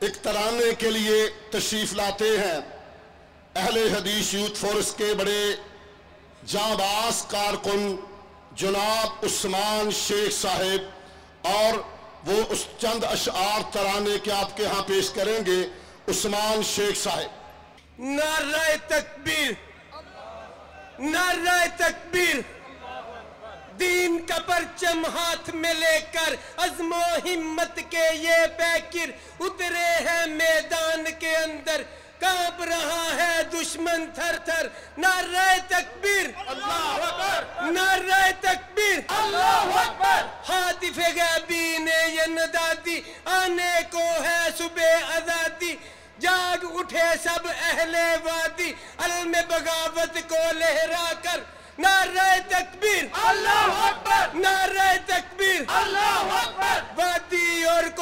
ایک ترانے کے لیے تشریف لاتے ہیں۔ اہل حدیث یوتھ فورس کے بڑے جانباز کارکن جناب عثمان شیخ صاحب اور وہ اس چند اشعار ترانے کے آپ کے ہاں پیش کریں گے۔ عثمان شیخ صاحب۔ نعرہ تکبیر۔ نعرہ تکبیر۔ پرچم ہاتھ میں لے کر عزم و ہمت کے یہ پیکر اترے ہیں میدان کے اندر۔ کانپ رہا ہے دشمن تھر تھر۔ نعرہ تکبیر۔ اللہ اکبر۔ نعرہ تکبیر۔ اللہ اکبر۔ حاطف غیبی نے یہ ندادی آنے کو ہے صبح آزادی۔ جاگ اٹھے سب اہل وادی۔ علم بغاوت کو لہرا کر۔ نعرہ تکبیر۔ اللہ اکبر نعرہ تکبیر اللہ اکبر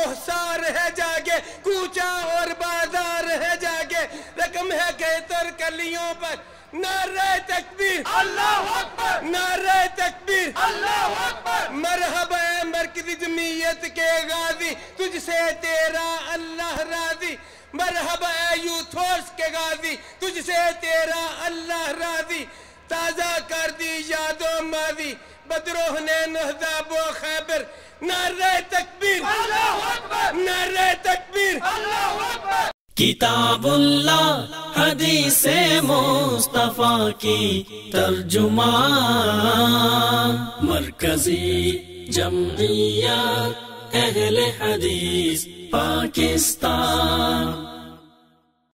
کوہسار ہے جاگے کوچا اور بازار ہے جاگے۔ رقم ہے کہتر کلیوں پر۔ نعرہ تکبیر۔ اللہ اکبر۔ نعرہ تکبیر۔ اللہ اکبر۔ مرحبا اے مرکزی جمعیت کے غازی تجھ سے تیرا اللہ راضی۔ مرحبا اے یوتھوس کے غازی تجھ سے تیرا اللہ راضی۔ تازہ کر دی یاد و ماضی۔ بدروہ نے نہضاب و خیبر۔ نعرہ تکبیر اللہ اکبر نعرہ تکبیر اللہ اکبر کتاب اللہ حدیث مصطفیٰ کی ترجمہ مرکزی جمعیت اہل حدیث پاکستان۔